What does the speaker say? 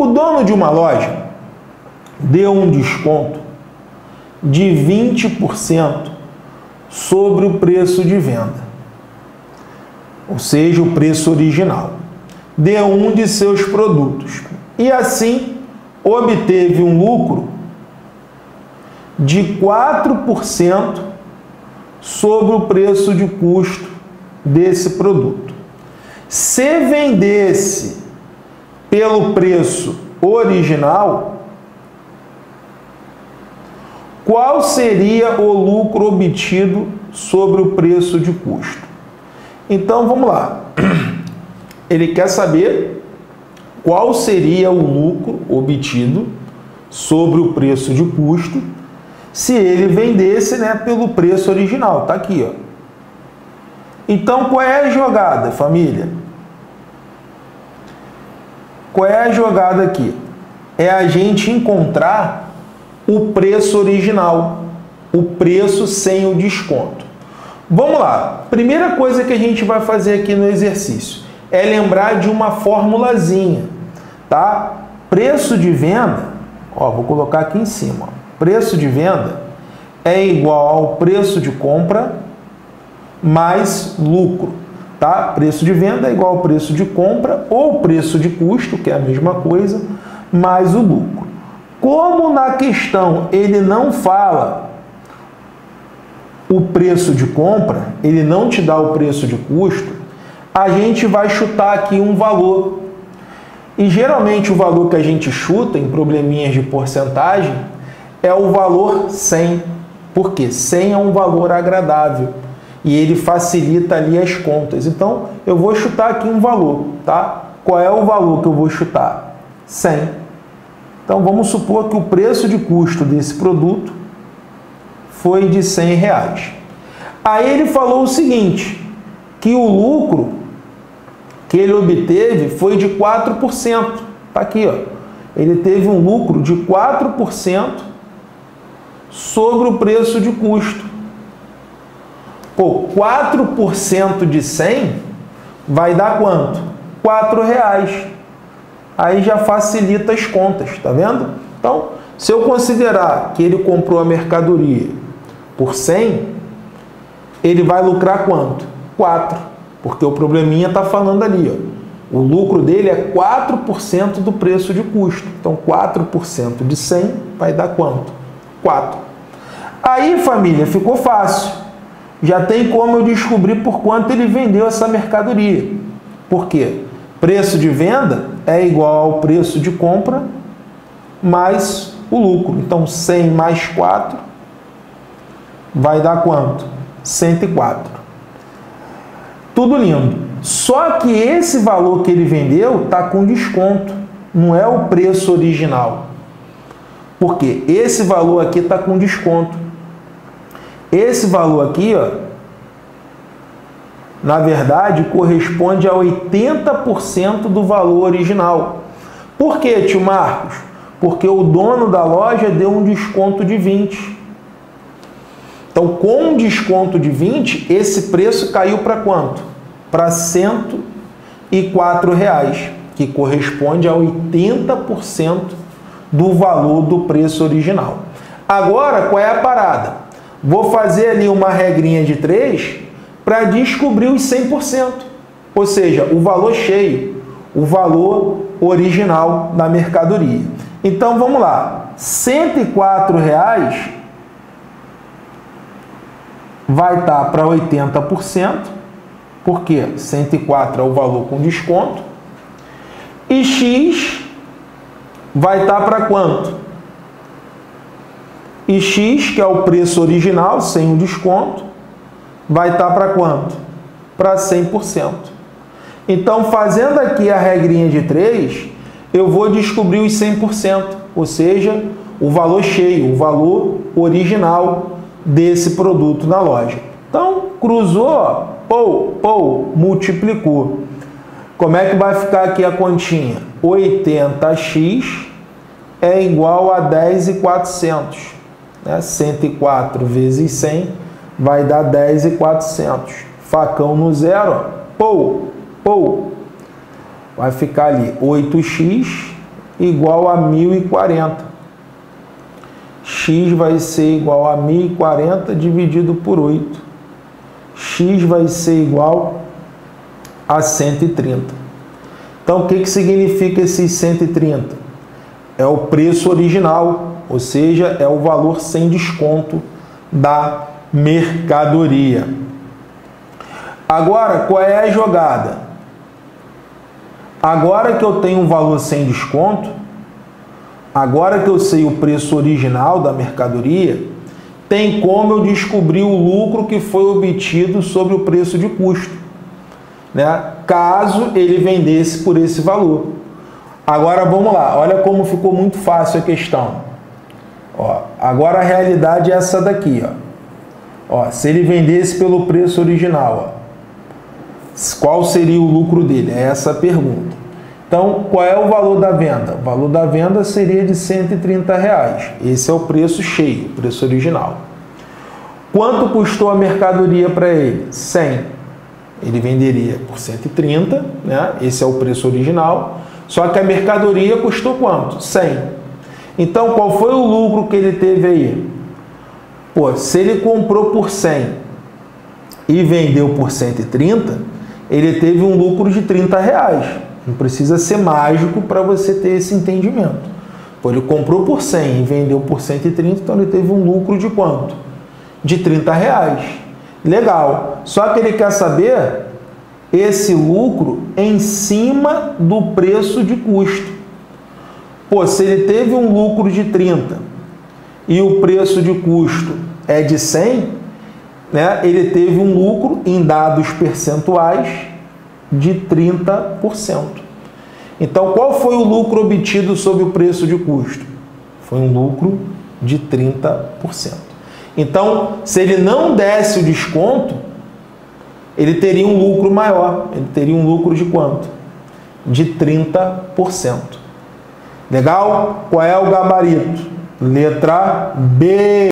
O dono de uma loja deu um desconto de 20% sobre o preço de venda, ou seja, o preço original, de um de seus produtos. E assim obteve um lucro de 4% sobre o preço de custo desse produto. Se vendesse pelo preço original, qual seria o lucro obtido sobre o preço de custo? Então vamos lá. Ele quer saber qual seria o lucro obtido sobre o preço de custo se ele vendesse né, pelo preço original. Tá aqui, ó. Então, qual é a jogada, família? Qual é a jogada aqui? É a gente encontrar o preço original, o preço sem o desconto. Vamos lá. Primeira coisa que a gente vai fazer aqui no exercício é lembrar de uma formulazinha, tá? Preço de venda, ó, vou colocar aqui em cima. Preço de venda é igual ao preço de compra mais lucro. Tá? Preço de venda é igual ao preço de compra ou preço de custo, que é a mesma coisa, mais o lucro. Como na questão ele não fala o preço de compra, ele não te dá o preço de custo, a gente vai chutar aqui um valor. E geralmente o valor que a gente chuta em probleminhas de porcentagem é o valor 100. Porque 100 é um valor agradável e ele facilita ali as contas. Então, eu vou chutar aqui um valor, tá? Qual é o valor que eu vou chutar? 100. Então, vamos supor que o preço de custo desse produto foi de 100 reais. Aí ele falou o seguinte, que o lucro que ele obteve foi de 4%. Tá aqui, ó. Ele teve um lucro de 4% sobre o preço de custo. Pô, 4% de 100 vai dar quanto? 4 reais. Aí já facilita as contas, tá vendo? Então, se eu considerar que ele comprou a mercadoria por 100, ele vai lucrar quanto? 4. Porque o probleminha está falando ali, ó. O lucro dele é 4% do preço de custo. Então, 4% de 100 vai dar quanto? 4. Aí, família, ficou fácil. Já tem como eu descobrir por quanto ele vendeu essa mercadoria. Por quê? Preço de venda é igual ao preço de compra mais o lucro. Então, 100 mais 4 vai dar quanto? 104. Tudo lindo. Só que esse valor que ele vendeu está com desconto. Não é o preço original. Porque esse valor aqui está com desconto. Esse valor aqui, ó, na verdade, corresponde a 80% do valor original. Por que, tio Marcos? Porque o dono da loja deu um desconto de 20. Então, com um desconto de 20, esse preço caiu para quanto? Para 104 reais, que corresponde a 80% do valor do preço original. Agora, qual é a parada? Vou fazer ali uma regrinha de 3 para descobrir os 100%, ou seja, o valor cheio, o valor original da mercadoria. Então vamos lá, 104 reais vai estar para 80%, porque 104 é o valor com desconto, e X vai estar tá para quanto? E X, que é o preço original, sem o desconto, vai estar tá para quanto? Para 100%. Então, fazendo aqui a regrinha de 3, eu vou descobrir os 100%, ou seja, o valor cheio, o valor original desse produto na loja. Então, cruzou, ou, ou, multiplicou. Como é que vai ficar aqui a continha? 80x é igual a 10,400. Né? 104 vezes 100 vai dar 10,400. Facão no zero, pou, pou. Vai ficar ali 8x igual a 1040. x vai ser igual a 1040 dividido por 8. x vai ser igual a 130. Então, o que, que significa esses 130? É o preço original, ou seja, é o valor sem desconto da mercadoria. Agora, qual é a jogada? Agora que eu tenho um valor sem desconto, agora que eu sei o preço original da mercadoria, tem como eu descobrir o lucro que foi obtido sobre o preço de custo, né? caso ele vendesse por esse valor. Agora vamos lá, olha como ficou muito fácil a questão. Ó, agora a realidade é essa daqui. Ó. Ó, se ele vendesse pelo preço original, ó, qual seria o lucro dele? É essa a pergunta. Então, qual é o valor da venda? O valor da venda seria de 130 reais. Esse é o preço cheio, preço original. Quanto custou a mercadoria para ele? 100. Ele venderia por 130, né? Esse é o preço original. Só que a mercadoria custou quanto? 100. Então, qual foi o lucro que ele teve aí? Pô, se ele comprou por 100 e vendeu por 130, ele teve um lucro de 30 reais. Não precisa ser mágico para você ter esse entendimento. Pô, ele comprou por 100 e vendeu por 130, então ele teve um lucro de quanto? De 30 reais. Legal. Só que ele quer saber esse lucro em cima do preço de custo. Pô, se ele teve um lucro de 30 e o preço de custo é de 100, né, ele teve um lucro em dados percentuais de 30%. Então, qual foi o lucro obtido sobre o preço de custo? Foi um lucro de 30%. Então, se ele não desse o desconto, ele teria um lucro maior. Ele teria um lucro de quanto? De 30%. Legal? Qual é o gabarito? Letra B.